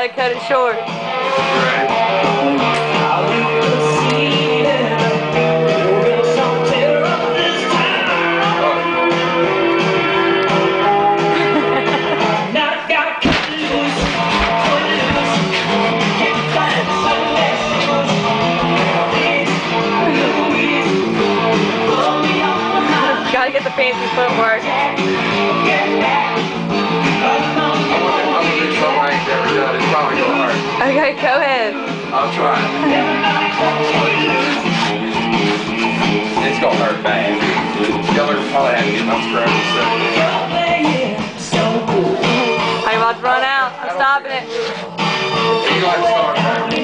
gotta cut it short. gotta get the fancy footwork. Okay, go ahead. I'll try. It's gonna hurt bad. Y'all are probably have to get my scrubs. I'm about to run out. I'm stopping it.